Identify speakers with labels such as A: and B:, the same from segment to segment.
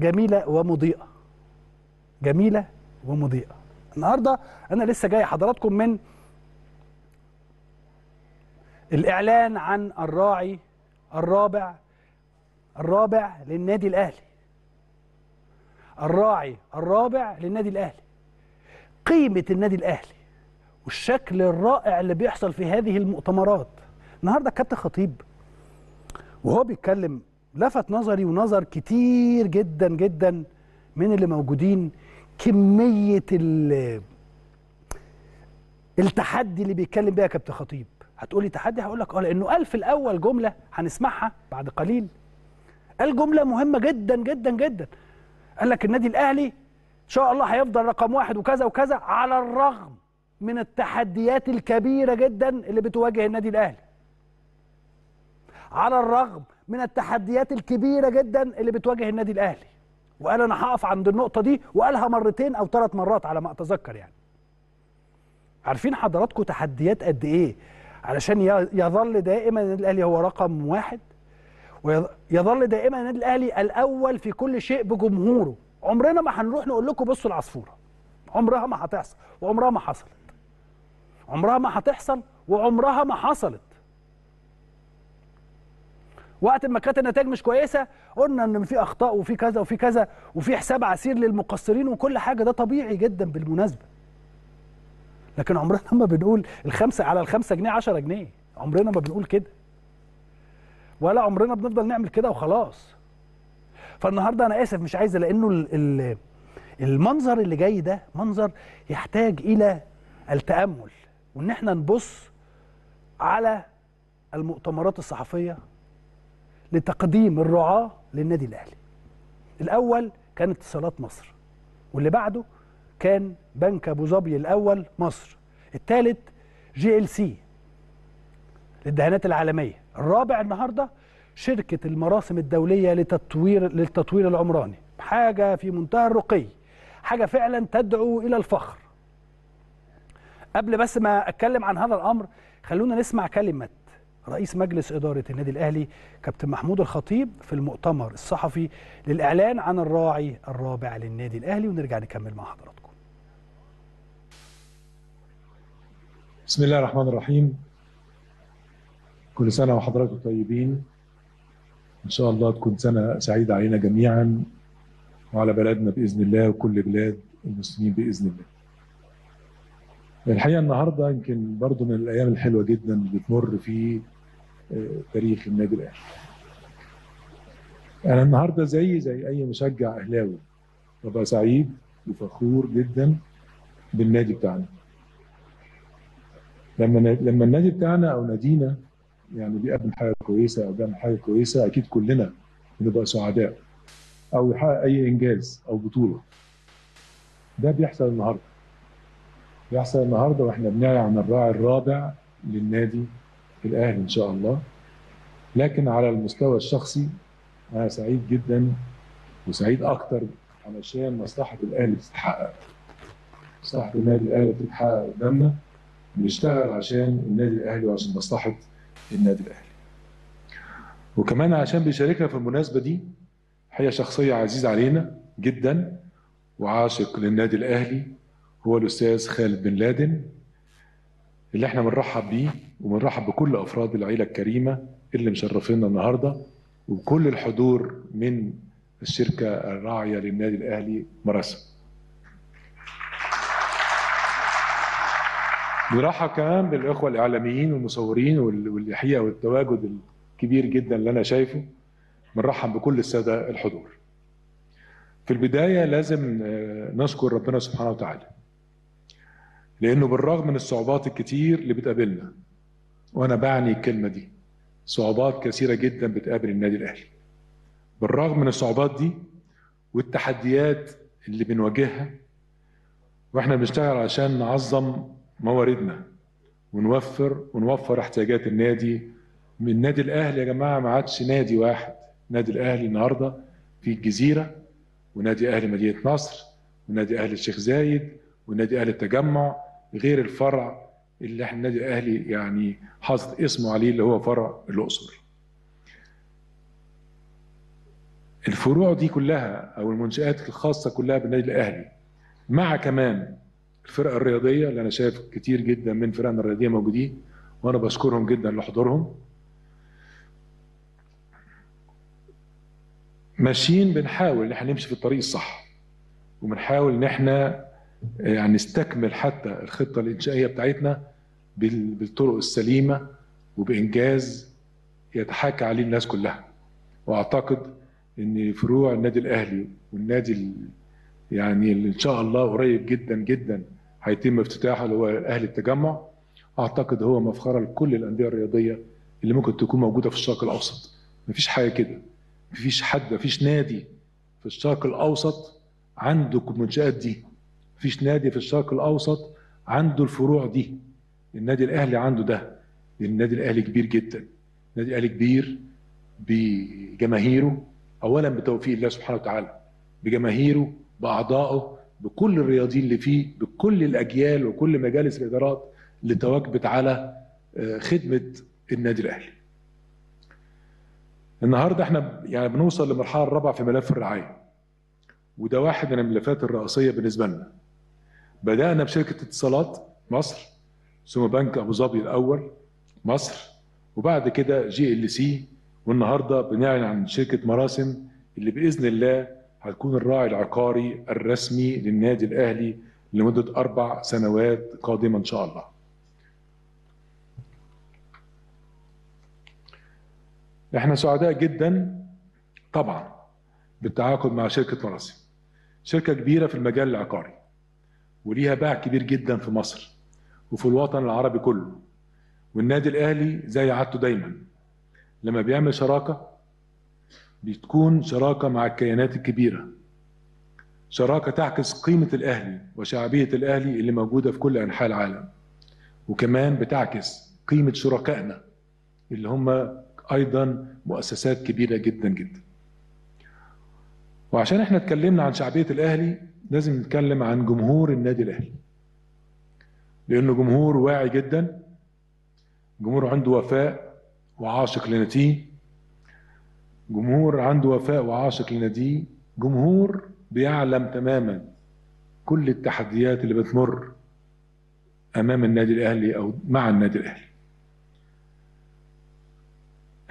A: جميلة ومضيئة. جميلة ومضيئة. النهارده أنا لسه جاي حضراتكم من الإعلان عن الراعي الرابع الرابع للنادي الأهلي. الراعي الرابع للنادي الأهلي. قيمة النادي الأهلي والشكل الرائع اللي بيحصل في هذه المؤتمرات. النهارده كابتن خطيب وهو بيتكلم لفت نظري ونظر كتير جدا جدا من اللي موجودين. كمية ال- التحدي اللي بيتكلم بيها كابتن خطيب. هتقولي تحدي؟ هقول لك آه لأنه قال في الأول جملة هنسمعها بعد قليل. قال جملة مهمة جدا جدا جدا. قال لك النادي الأهلي إن شاء الله هيفضل رقم واحد وكذا وكذا على الرغم من التحديات الكبيرة جدا اللي بتواجه النادي الأهلي. على الرغم من التحديات الكبيرة جدا اللي بتواجه النادي الأهلي. وقال أنا هقف عند النقطة دي وقالها مرتين أو ثلاث مرات على ما أتذكر يعني. عارفين حضراتكم تحديات قد إيه؟ علشان يظل دائما النادي الأهلي هو رقم واحد ويظل دائما النادي الأهلي الأول في كل شيء بجمهوره. عمرنا ما هنروح نقول لكم بصوا العصفورة. عمرها ما هتحصل وعمرها ما حصلت. عمرها ما هتحصل وعمرها ما حصلت. وقت ما كانت النتائج مش كويسة قلنا إن في أخطاء وفي كذا وفي كذا وفي حساب عسير للمقصرين وكل حاجة. ده طبيعي جدا بالمناسبة. لكن عمرنا ما بنقول الخمسة على الخمسة جنيه 10 جنيه. عمرنا ما بنقول كده. ولا عمرنا بنفضل نعمل كده وخلاص. فالنهاردة أنا آسف مش عايز لأنه ال- ال- المنظر اللي جاي ده منظر يحتاج إلى التأمل. وإن إحنا نبص على المؤتمرات الصحفية لتقديم الرعاة للنادي الأهلي. الأول كان اتصالات مصر واللي بعده كان بنك أبو ظبي الأول مصر. الثالث جي إل سي للدهانات العالمية. الرابع النهارده شركة المراسم الدولية لتطوير للتطوير العمراني. حاجة في منتهى الرقي حاجة فعلا تدعو إلى الفخر. قبل بس ما أتكلم عن هذا الأمر خلونا نسمع كلمة رئيس مجلس إدارة النادي الأهلي كابتن محمود الخطيب في المؤتمر الصحفي للإعلان عن الراعي الرابع للنادي الأهلي. ونرجع نكمل مع حضراتكم.
B: بسم الله الرحمن الرحيم. كل سنة وحضراتكم طيبين. إن شاء الله تكون سنة سعيدة علينا جميعا وعلى بلدنا بإذن الله وكل بلاد المسلمين بإذن الله. الحقيقة النهاردة يمكن برضو من الأيام الحلوة جدا اللي بتمر في آه، تاريخ النادي الأهلي. أنا النهاردة زي زي أي مشجع أهلاوي ببقى سعيد وفخور جدا بالنادي بتاعنا. لما لما النادي بتاعنا أو نادينا يعني بيقدم حاجة كويسة أو بيعمل حاجة كويسة أكيد كلنا بنبقى سعداء. أو يحقق أي إنجاز أو بطولة. ده بيحصل النهارده. بيحصل النهارده وإحنا بنعلن عن الراعي الرابع للنادي الأهلي إن شاء الله. لكن على المستوى الشخصي أنا سعيد جدا وسعيد أكتر علشان مصلحة الأهلي بتتحقق مصلحة النادي الأهلي بتتحقق قدامنا. بنشتغل عشان النادي الأهلي وعشان مصلحة النادي الأهلي. وكمان عشان بيشاركنا في المناسبة دي هي شخصية عزيزة علينا جدا وعاشق للنادي الأهلي. هو الأستاذ خالد بن لادن اللي إحنا بنرحب بيه وبنرحب بكل أفراد العيلة الكريمة اللي مشرفينا النهارده وكل الحضور من الشركة الراعية للنادي الأهلي مراسم. بنرحب كمان بالاخوه الإعلاميين والمصورين وال- والحقيقة والتواجد الكبير جدا اللي أنا شايفه بنرحب بكل السادة الحضور. في البداية لازم آه، نشكر ربنا سبحانه وتعالى. لأنه بالرغم من الصعوبات الكتير اللي بتقابلنا وأنا بعني الكلمة دي صعوبات كثيرة جدا بتقابل النادي الأهلي. بالرغم من الصعوبات دي والتحديات اللي بنواجهها وإحنا بنشتغل عشان نعظم مواردنا ونوفر ونوفر احتياجات النادي من النادي الأهلي يا جماعة ما عادش نادي واحد النادي الأهلي النهارده في الجزيرة ونادي أهلي مدينة نصر ونادي أهلي الشيخ زايد ونادي أهلي التجمع غير الفرع اللي إحنا النادي الاهلي يعني حاطط اسمه عليه اللي هو فرع الأقصر. الفروع دي كلها أو المنشآت الخاصة كلها بالنادي الأهلي مع كمان الفرق الرياضية اللي أنا شايف كتير جدا من فرقنا الرياضية موجودين وأنا بشكرهم جدا لحضورهم. ماشيين بنحاول إن إحنا نمشي في الطريق الصح وبنحاول إن إحنا يعني نستكمل حتى الخطة الإنشائية بتاعتنا بالطرق السليمة وبإنجاز يتحاكى عليه الناس كلها. وأعتقد إن فروع النادي الأهلي والنادي يعني اللي إن شاء الله قريب جدا جدا هيتم افتتاحه اللي هو أهلي التجمع. أعتقد هو مفخرة لكل الأندية الرياضية اللي ممكن تكون موجودة في الشرق الأوسط. مفيش حاجة كده. مفيش حد مفيش نادي في الشرق الأوسط عنده المنشآت دي. مفيش نادي في الشرق الأوسط عنده الفروع دي النادي الأهلي عنده ده النادي الأهلي كبير جدا النادي الأهلي كبير بجماهيره اولا بتوفيق الله سبحانه وتعالى بجماهيره بأعضائه بكل الرياضيين اللي فيه بكل الأجيال وكل مجالس الإدارات اللي تواجبت على خدمة النادي الأهلي. النهارده إحنا يعني بنوصل للمرحله الرابعة في ملف الرعاية. وده واحد من الملفات الرئيسية بالنسبة لنا. بدأنا بشركة اتصالات مصر ثم بنك أبو ظبي الأول مصر وبعد كده جي إل سي والنهاردة بنعلن عن شركة مراسم اللي بإذن الله هتكون الراعي العقاري الرسمي للنادي الأهلي لمدة أربع سنوات قادمة إن شاء الله. إحنا سعداء جدا طبعا بالتعاقد مع شركة مراسم. شركة كبيرة في المجال العقاري وليها باع كبير جدا في مصر وفي الوطن العربي كله. والنادي الأهلي زي عادته دايما. لما بيعمل شراكة بتكون شراكة مع الكيانات الكبيرة. شراكة تعكس قيمة الأهلي وشعبية الأهلي اللي موجودة في كل أنحاء العالم. وكمان بتعكس قيمة شركائنا اللي هم أيضا مؤسسات كبيرة جدا جدا. وعشان إحنا اتكلمنا عن شعبية الأهلي لازم نتكلم عن جمهور النادي الأهلي. لأنه جمهور واعي جدا جمهور عنده وفاء وعاشق لناديه. جمهور عنده وفاء وعاشق لناديه. جمهور بيعلم تماما كل التحديات اللي بتمر أمام النادي الأهلي أو مع النادي الأهلي.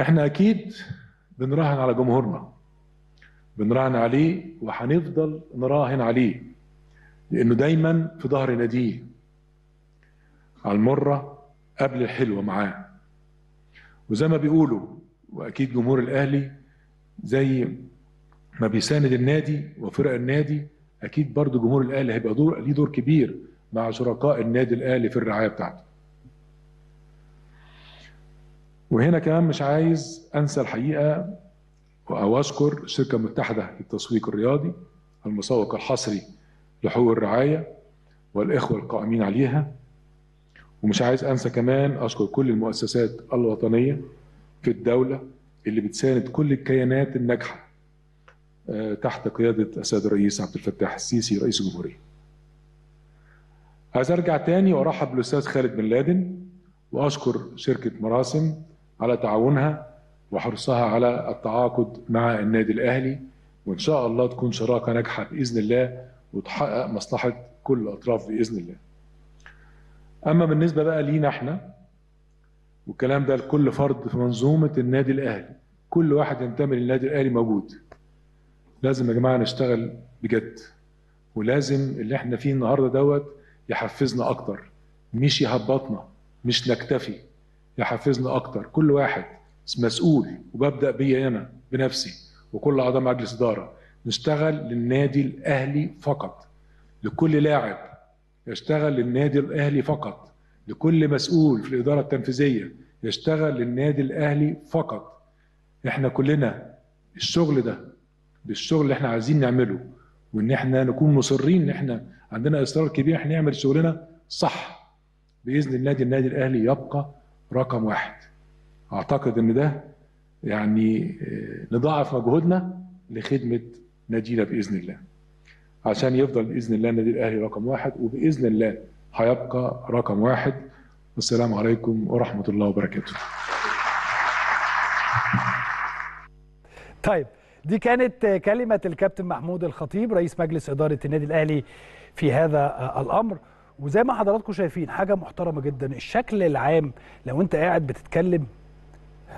B: إحنا أكيد بنراهن على جمهورنا. بنراهن عليه وهنفضل نراهن عليه لأنه دايما في ظهر ناديه. على المرة قبل الحلوة معاه. وزي ما بيقولوا وأكيد جمهور الأهلي زي ما بيساند النادي وفرق النادي أكيد برضو جمهور الأهلي هيبقى دور ليه دور كبير مع شركاء النادي الأهلي في الرعاية بتاعته. وهنا كمان مش عايز أنسى الحقيقة أو اشكر الشركة المتحده للتسويق الرياضي المسوق الحصري لحقوق الرعاية والإخوة القائمين عليها ومش عايز أنسى كمان أشكر كل المؤسسات الوطنية في الدولة اللي بتساند كل الكيانات الناجحة تحت قيادة السيد الرئيس عبد الفتاح السيسي رئيس الجمهورية. عايز أرجع تاني وأرحب بالأستاذ خالد بن لادن وأشكر شركة مراسم على تعاونها وحرصها على التعاقد مع النادي الأهلي وإن شاء الله تكون شراكة ناجحة بإذن الله وتحقق مصلحة كل الأطراف بإذن الله. أما بالنسبة بقى لينا إحنا والكلام ده لكل فرد في منظومة النادي الأهلي كل واحد ينتمي للنادي الأهلي موجود لازم يا جماعة نشتغل بجد ولازم اللي إحنا فيه النهارده دوت يحفزنا أكتر مش يهبطنا مش نكتفي يحفزنا أكتر كل واحد مسؤول وببدأ بيا أنا بنفسي وكل أعضاء مجلس إدارة. نشتغل للنادي الأهلي فقط. لكل لاعب يشتغل للنادي الأهلي فقط. لكل مسؤول في الإدارة التنفيذية يشتغل للنادي الأهلي فقط. إحنا كلنا الشغل ده بالشغل اللي إحنا عايزين نعمله وإن إحنا نكون مصرين إن إحنا عندنا إصرار كبير إحنا نعمل شغلنا صح. بإذن النادي النادي الأهلي يبقى رقم واحد. أعتقد إن ده يعني نضاعف مجهودنا لخدمة نادينا بإذن الله. عشان يفضل بإذن الله النادي الاهلي رقم واحد وبإذن الله هيبقى رقم واحد. والسلام عليكم ورحمة الله وبركاته.
A: طيب دي كانت كلمة الكابتن محمود الخطيب رئيس مجلس إدارة النادي الأهلي في هذا الأمر. وزي ما حضراتكم شايفين حاجة محترمة جدا. الشكل العام لو أنت قاعد بتتكلم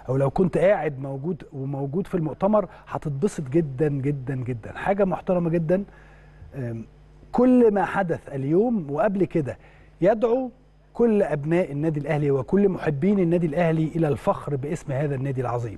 A: أو لو كنت قاعد موجود وموجود في المؤتمر هتتبسط جدا جدا جدا. حاجة محترمة جدا. كل ما حدث اليوم وقبل كده يدعو كل أبناء النادي الأهلي وكل محبين النادي الأهلي إلى الفخر باسم هذا النادي العظيم.